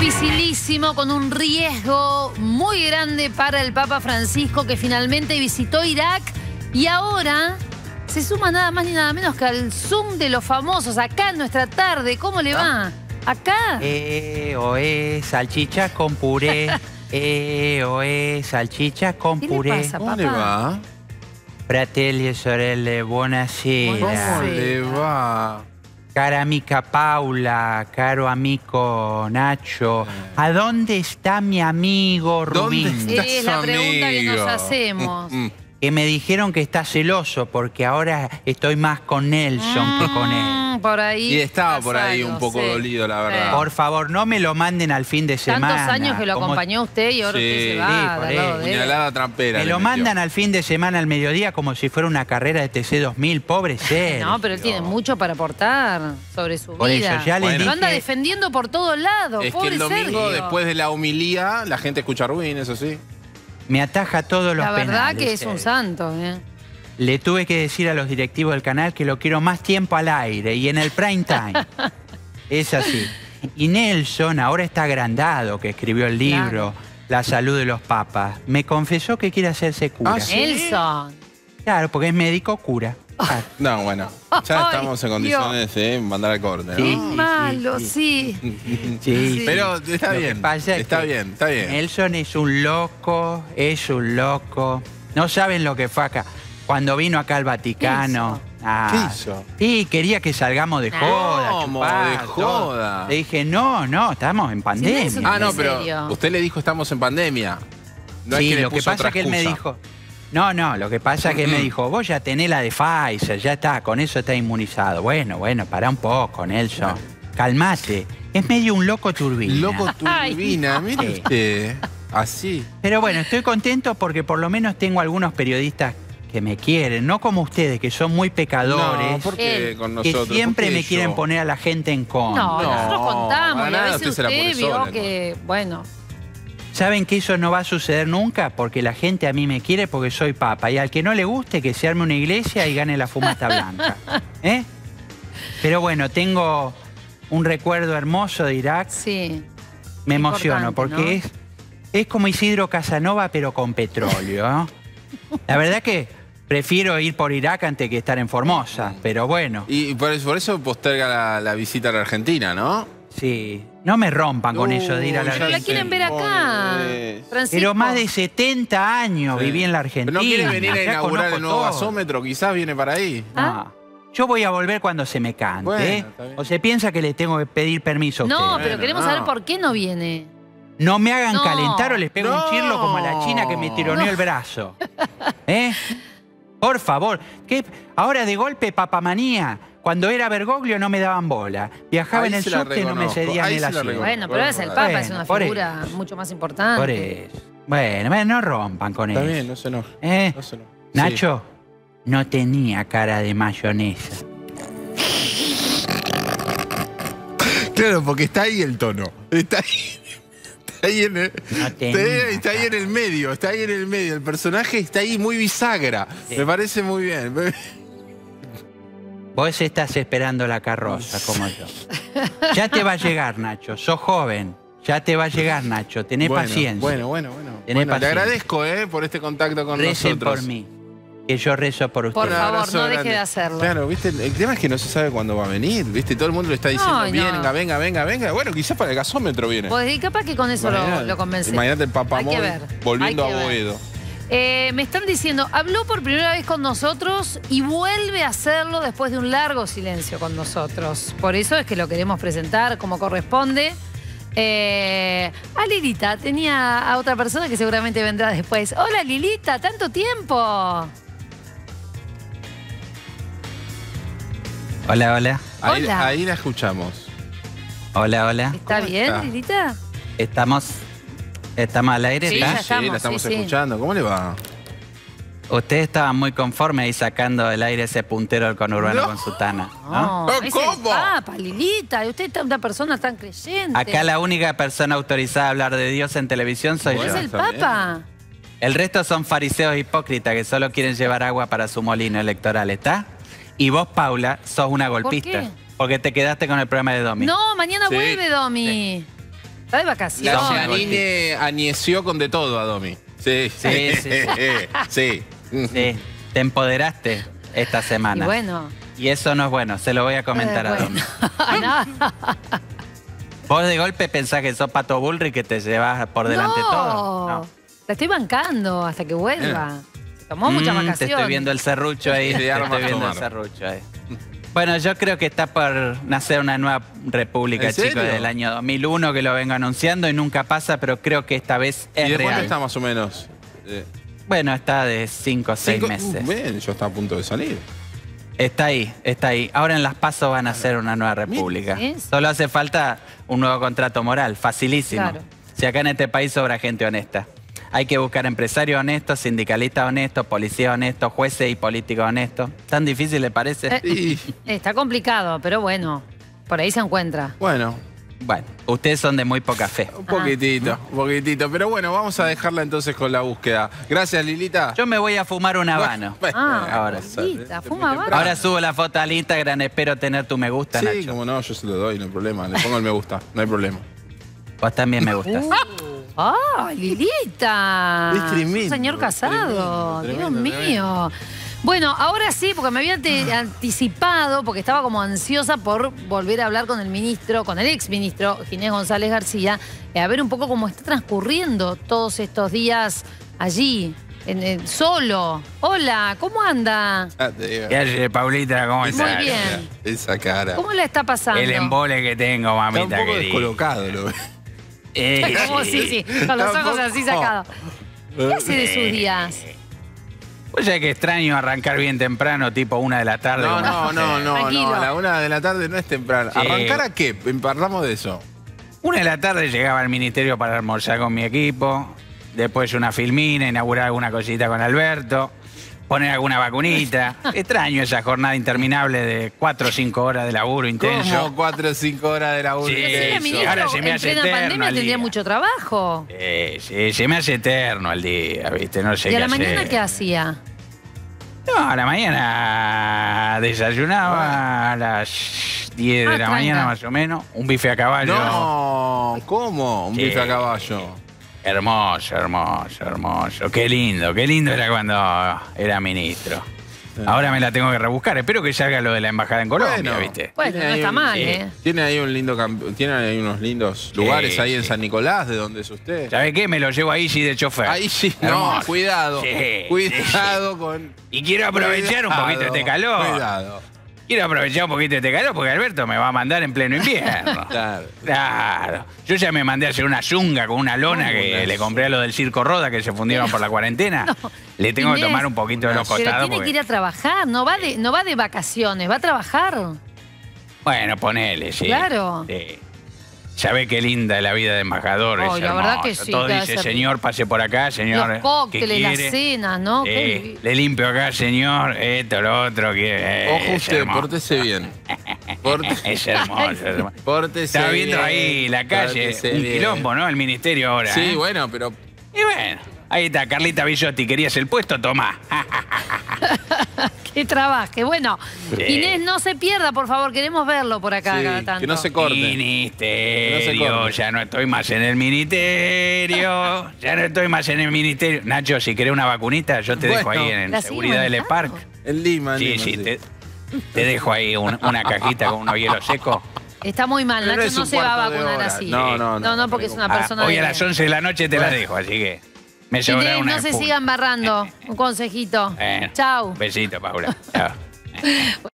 dificilísimo, con un riesgo muy grande para el Papa Francisco que finalmente visitó Irak y ahora se suma nada más ni nada menos que al Zoom de los famosos acá en nuestra tarde. ¿Cómo le va? ¿Acá? Eh, oe, salchicha con puré. eh, oe, salchicha con ¿Qué le puré. pasa, ¿Cómo papá? le va? Fratelli e sorelle, buonasera. ¿Cómo le va? Cara amica Paula, caro amigo Nacho, ¿a dónde está mi amigo ¿Dónde Rubín? está? Es la pregunta que nos amigo. hacemos. Que me dijeron que está celoso porque ahora estoy más con Nelson que con él. Mm, Por ahí. Y estaba por ahí algo, un poco sí. dolido, la Sí. verdad. Por favor, no me lo manden al fin de semana. Tantos años que lo como- acompañó usted y ahora Sí, usted se sí, va por él. Puñalada trampera. Me lo metió. mandan al fin de semana al mediodía como si fuera una carrera de TC2000, pobre ser. No, pero él tiene mucho para aportar sobre su Por vida. eso, ya les Bueno. Lo anda dije- defendiendo por todos lados. Es que pobre el domingo, Sergio. después de la humilía, la gente escucha a Rubín, eso sí. Me ataja todos los La verdad penales, que es un santo, ¿eh? Le tuve que decir a los directivos del canal que lo quiero más tiempo al aire y en el prime time. es así. Y Nelson ahora está agrandado, que escribió el libro La salud de los papas. Me confesó que quiere hacerse cura. Ah, ¿sí? Nelson. Claro, porque es médico cura. No, bueno. Ya Ay, estamos en condiciones de mandar al corte, Qué ¿no? Sí. malo, sí. Sí, Pero está Lo que bien. pasa es Está que bien, está bien. Nelson es un loco, es un loco. No saben lo que fue acá. Cuando vino acá al Vaticano. ah, ¿Qué hizo? Sí, quería que salgamos de joda. ¿Cómo? chupar, De todo. joda. Le dije, no, no, estamos en pandemia. Ah, no, ¿En pero serio? usted le dijo estamos en pandemia. No es sí, que le lo que pasa es que él me dijo. No, no, lo que pasa es que me dijo, vos ya tenés la de Pfizer, ya está, con eso está inmunizado. Bueno, bueno, pará un poco, Nelson. Calmate. Es medio un loco turbina. Loco turbina, mire usted. Así. Pero bueno, estoy contento porque por lo menos tengo algunos periodistas que me quieren, no como ustedes, que son muy pecadores, No, ¿por qué Él. con que siempre ¿Por qué me quieren yo? poner a la gente en contra. No, No, nosotros contamos. para Y a nada, veces usted se la usted pone vio sola, que, bueno, ¿Saben que eso no va a suceder nunca? Porque la gente a mí me quiere porque soy papa. Y al que no le guste, que se arme una iglesia y gane la fumata blanca. ¿Eh? Pero bueno, tengo un recuerdo hermoso de Irak. sí. Me emociono porque ¿no? es, es como Isidro Casanova, pero con petróleo. ¿no? La verdad que prefiero ir por Irak antes que estar en Formosa. Pero bueno, Y por eso, por eso posterga la, la visita a la Argentina, ¿no? Sí. No me rompan con eso de ir a la Pero la quieren ver acá. Francisco. Pero más de 70 años Sí. viví en la Pero Argentina. no quiere venir a ya inaugurar el conozco nuevo todo. gasómetro, quizás viene para ahí. No. ¿Ah? Yo voy a volver cuando se me cante. Bueno, ¿eh? está bien. O se piensa que les tengo que pedir permiso a No, ustedes. pero Bueno, queremos no. saber por qué no viene. No me hagan No. calentar o les pego No. un chirlo como a la china que me tironeó el brazo. ¿Eh? Por favor. ¿Qué? Ahora de golpe, papamanía. Cuando era Bergoglio no me daban bola. Viajaba Ahí en el subte y no me cedían ahí el asiento. Bueno, pero es el Papa, Bueno, es una figura mucho más importante. Por eso. Bueno, bueno, no rompan con Está eso. bien, no se enoja. ¿Eh? No se enoja. Nacho, no tenía cara de mayonesa. Claro, porque está ahí el tono. Está ahí. Está ahí, en el, No está, tenía ahí- está ahí en cara. el medio, está ahí en el medio. El personaje está ahí muy bisagra. Sí. Me parece muy bien. Vos estás esperando la carroza, como yo. Ya te va a llegar, Nacho. Sos joven. Ya te va a llegar, Nacho. Tenés bueno, paciencia. Bueno, bueno, bueno. Tenés Bueno, paciencia. agradezco eh, por este contacto con Recen nosotros. por mí. Que yo rezo por Por ustedes. Un favor, no deje grande. de hacerlo. Claro, viste, el tema es que no se sabe cuándo va a venir, viste, todo el mundo le está diciendo, no. venga, venga, venga, venga. Bueno, quizás para el gasómetro viene. Pues y capaz que con eso lo, Imagínate. lo convence. Imagínate el ver. volviendo a. Boedo. Eh, me están diciendo, habló por primera vez con nosotros y vuelve a hacerlo después de un largo silencio con nosotros. Por eso es que lo queremos presentar como corresponde. Eh, a Lilita, tenía a otra persona que seguramente vendrá después. Hola Lilita, tanto tiempo. Hola, hola. Ahí, Hola. ahí la escuchamos. Hola, hola. ¿Está ¿Cómo bien? Lilita? Estamos. Estamos al aire, Sí, ¿está? ya estamos, la estamos sí, sí. escuchando. ¿Cómo le va? Ustedes estaban muy conformes ahí sacando del aire ese puntero del conurbano No. con sutana. ¿no? No, ¿Ah, es el cómo? Papa, Lilita. y Usted es una persona tan creyente. Acá la única persona autorizada a hablar de Dios en televisión soy Bueno. Es yo. el. Papa. El resto son fariseos hipócritas que solo quieren llevar agua para su molino electoral, ¿está? Y vos, Paula, sos una golpista. qué? Porque te quedaste con el programa de Domi. No, mañana Sí. vuelve Domi. Está de La vacaciones. Son Giannini anieció con de todo a Domi. Sí, Sí, sí, sí. Sí, te empoderaste esta Y semana. bueno. Y eso no es bueno, se lo voy a comentar eh, a bueno. Domi. No. Vos de golpe pensás que sos Pato Bullrich que te llevas por delante no. todo. La estoy bancando hasta que vuelva. Se tomó muchas Mm, vacaciones. Te estoy viendo el serrucho ahí. Te estoy viendo el serrucho ahí. Bueno, yo creo que está por nacer una nueva república, ¿En chicos, del año 2001, que lo vengo anunciando y nunca pasa, pero creo que esta vez ¿Y es de cuánto real. está más o menos? Eh, Bueno, está de 5 o 6 cinco- meses. Uh, bien, yo estaba a punto de salir. Está ahí, está ahí. Ahora en las pasos van a ser una nueva república. ¿Sí? Solo hace falta un nuevo contrato moral, facilísimo. Claro. Si acá en este país sobra gente honesta. Hay que buscar empresarios honestos, sindicalistas honestos, policías honestos, jueces y políticos honestos. ¿Tan difícil le parece? Eh. Está complicado, pero bueno. Por ahí se encuentra. bueno, Bueno, ustedes son de muy poca fe. un poquitito, un poquitito. Pero bueno, vamos a dejarla entonces con la búsqueda. Gracias, Lilita. Yo me voy a fumar un habano. Ah, ahora. Lilita, fuma habano. Ahora subo la foto al Instagram, espero tener tu me gusta, Sí, Nacho. como no, yo se lo doy, no hay problema. Le pongo el me gusta, no hay problema. Vos también me gustas. ¡Ah, Lilita! Es tremendo, Un señor casado. tremendo, Dios tremendo, mío. Bueno, ahora sí, porque me había anticipado, porque estaba como ansiosa por volver a hablar con el ministro, con el ex ministro Ginés González García, eh, a ver un poco cómo está transcurriendo todos estos días allí, en el- solo. Hola, ¿cómo anda? Ah, te digo. ¿Qué hace, Paulita? ¿Cómo Muy estás? bien. Esa cara. ¿Cómo la está pasando? El embole que tengo, Está un mamita poco querida. descolocado, lo ves. Eh, ¿Cómo? Sí, sí, con los ojos así sacados. ¿Qué hace de sus días? Pues ya que extraño arrancar bien temprano, tipo una de la tarde. No, no, no, no, no. A la una de la tarde no es temprano. Sí. ¿Arrancar a qué? Parlamos de eso. Una de la tarde llegaba al ministerio para almorzar con mi equipo. Después una filmina, inaugurar alguna cosita con Alberto. Poner alguna vacunita. Extraño esa jornada interminable de cuatro o cinco horas de laburo intenso. Como cuatro o cinco horas de laburo. Sí, era ministro, Ahora se me en hace plena eterno pandemia tendría día. mucho trabajo. Eh, sí, se me hace eterno el día, ¿viste? No sé ¿Y a la mañana qué hacía? No, a la mañana desayunaba a las 10 Ah, de la tranca. mañana más o menos. Un bife a caballo. No, ¿cómo? Un Sí. bife a caballo. Hermoso, hermoso, hermoso. Qué lindo, qué lindo era cuando era ministro. Ahora me la tengo que rebuscar. Espero que salga lo de la embajada en Colombia, Bueno. ¿viste? Bueno, Tiene no ahí está un- mal, sí. ¿eh? Tiene ahí un lindo tiene ahí unos lindos lugares ahí en sí. San Nicolás, de donde es usted. ¿Sabe qué? Me lo llevo ahí sí de chofer. Ahí sí, no, Hermoso. cuidado. Sí, cuidado con. Y quiero aprovechar un poquito este calor. Cuidado. Quiero aprovechar un poquito este calor porque Alberto me va a mandar en pleno invierno. Claro. Claro. Yo ya me mandé a hacer una zunga con una lona que Una le compré a lo del Circo Roda que se fundieron por la cuarentena. Le tengo que Inés, tomar un poquito de los Pero costados. tiene que ir a trabajar, no va de, no va de vacaciones, va a trabajar. Bueno, ponele, sí. Claro. Sí. Sabe qué linda es la vida de embajador. Es la verdad que sí, Todo dice, señor, pase por acá, señor. Los cócteles, ¿qué las quiere? cenas, ¿no? Sí, Qué- le limpio acá, señor, esto, lo otro. Que, Ojo es usted, hermoso. pórtese bien. Pórtese, Es hermoso. es hermoso. pórtese Está viendo bien, ahí la calle, pórtese un bien. quilombo, ¿no? El ministerio ahora. Sí, ¿eh? bueno, pero. Y bueno, ahí está, Carlita Billotti, ¿querías el puesto? Tomá. Que trabaje. Bueno, Sí. Inés, no se pierda, por favor, queremos verlo por acá sí, cada tanto. que no se corte. Ministerio, corte. ya no estoy más en el ministerio, ya no estoy más en el ministerio. Nacho, si querés una vacunita, yo te dejo ahí en ¿La sigue seguridad del? Spark. En Lima, en Sí, Lima, sí, te, te dejo ahí un- una cajita con unos hielos secos. Está muy mal, Pero no Nacho no se va a vacunar así. No, no, no. No, no, porque es una Ah, persona hoy de a las 11 de la noche te la dejo, así que me Inés, una no se espuma. sigan barrando. Un consejito. Bueno, Chau. Besito, Paula. Chao.